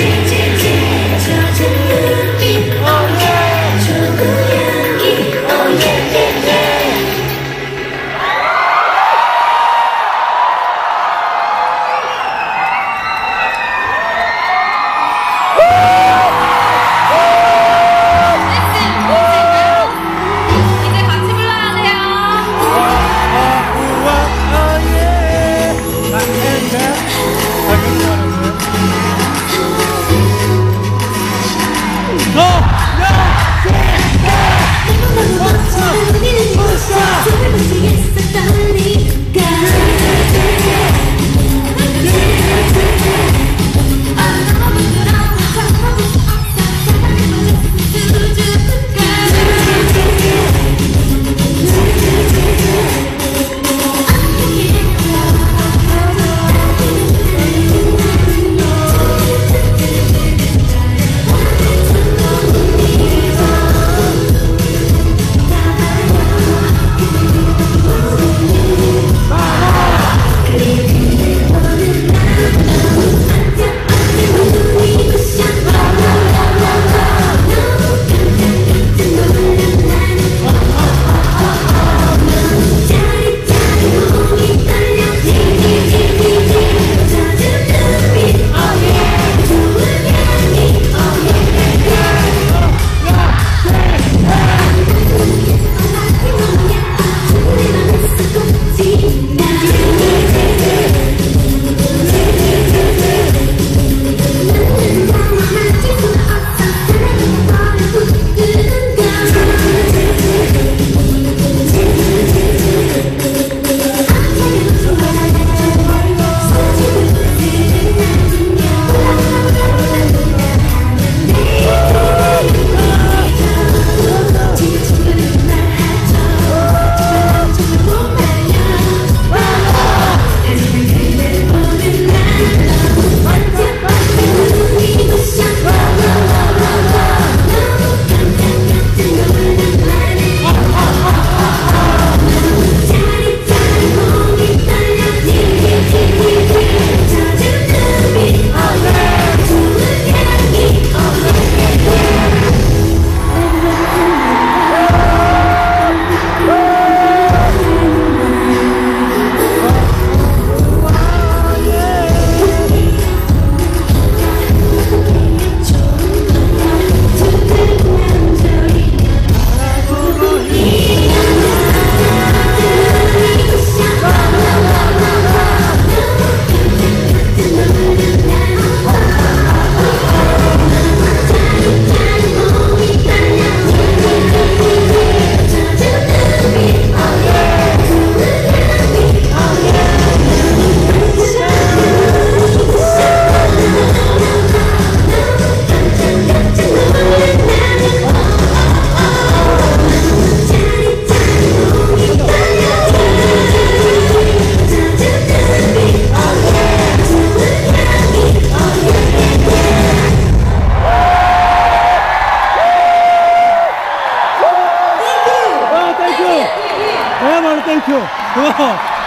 Jesus. thank you